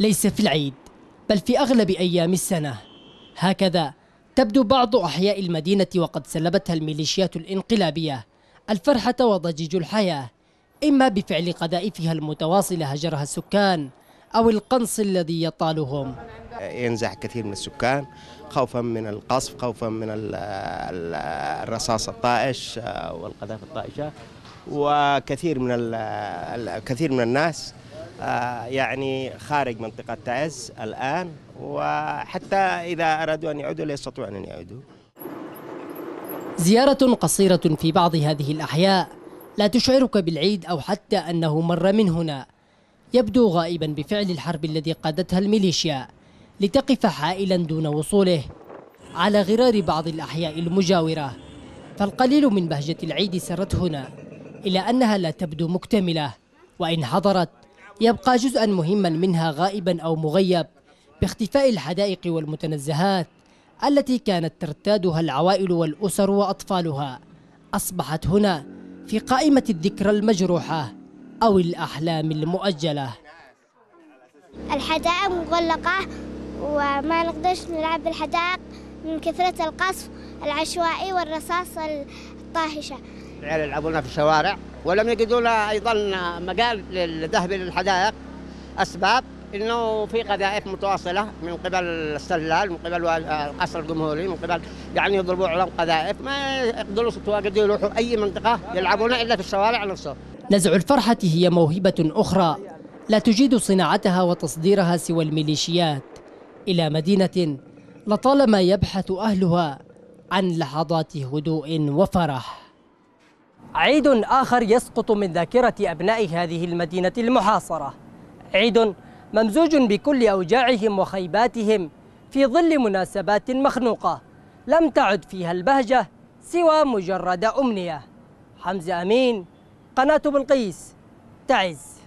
ليس في العيد بل في أغلب أيام السنة. هكذا تبدو بعض أحياء المدينة وقد سلبتها الميليشيات الانقلابية الفرحة وضجيج الحياة إما بفعل قذائفها المتواصلة هجرها السكان أو القنص الذي يطالهم. ينزح كثير من السكان خوفا من القصف خوفا من ال- ال- الرصاص الطائش آه، والقذائف الطائشة وكثير من كثير من الناس يعني خارج منطقة تعز الآن وحتى إذا أرادوا أن يعودوا لا يستطيعون أن يعودوا. زيارة قصيرة في بعض هذه الأحياء لا تشعرك بالعيد أو حتى أنه مر من هنا. يبدو غائبا بفعل الحرب الذي قادتها الميليشيا لتقف حائلا دون وصوله على غرار بعض الأحياء المجاورة. فالقليل من بهجة العيد سرت هنا إلى أنها لا تبدو مكتملة وإن حضرت يبقى جزءا مهما منها غائبا أو مغيب باختفاء الحدائق والمتنزهات التي كانت ترتادها العوائل والأسر وأطفالها. أصبحت هنا في قائمة الذكرى المجروحة أو الأحلام المؤجلة. الحدائق مغلقة وما نقدرش نلعب بالحدائق من كثرة القصف العشوائي والرصاص الطاهشة. العيال يلعبون في الشوارع ولم يجدوا أيضا مجال للذهاب إلى الحدائق أسباب إنه في قذائف متواصلة من قبل السلال من قبل القصر الجمهوري من قبل يعني يضربوا عليهم قذائف ما يقدروا يتواجدوا يروحوا أي منطقة يلعبون إلا في الشوارع نفسه. نزع الفرحة هي موهبة أخرى لا تجيد صناعتها وتصديرها سوى الميليشيات. إلى مدينة لطالما يبحث أهلها عن لحظات هدوء وفرح. عيد آخر يسقط من ذاكرة أبناء هذه المدينة المحاصرة. عيد ممزوج بكل أوجاعهم وخيباتهم في ظل مناسبات مخنوقة لم تعد فيها البهجة سوى مجرد أمنية. حمزة أمين قناة بلقيس تعز.